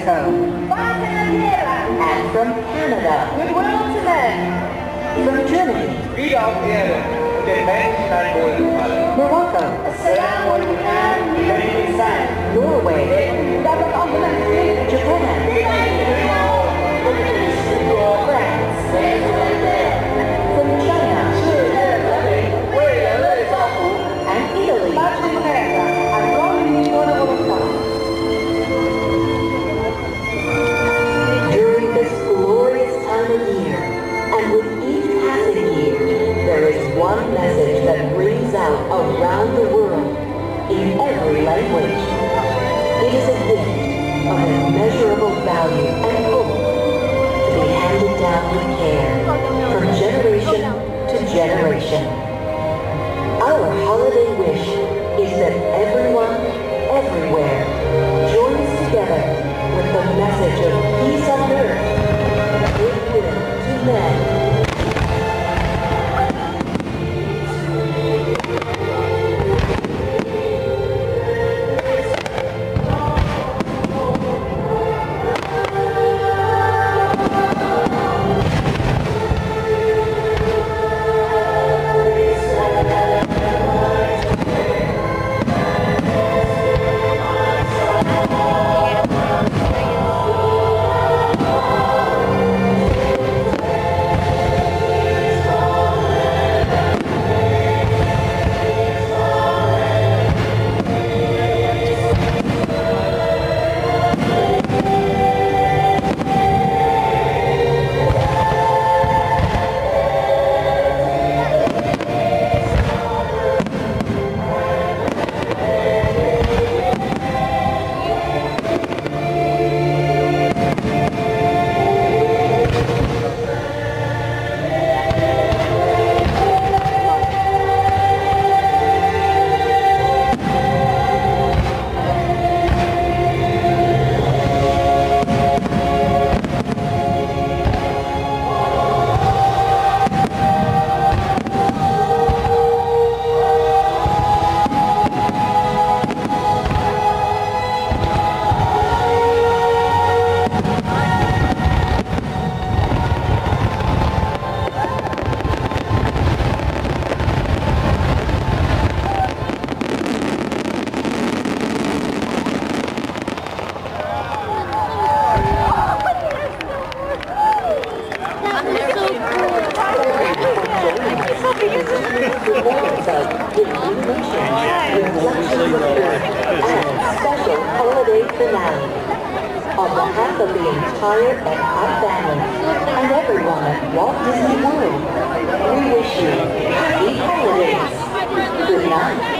America's home. Bob and And from Canada. Goodwill to them. From Germany. Wieder auf Erde. Und den Menschen. Morocco. Assalamu alaikum. Norway. Japan. Generation. Our holiday wish is that everyone, everywhere, joins together with the message of peace on earth, goodwill to men, Special holiday finale. On behalf of the entire Epcot family and everyone at Walt Disney World, we wish you happy holidays. Good night.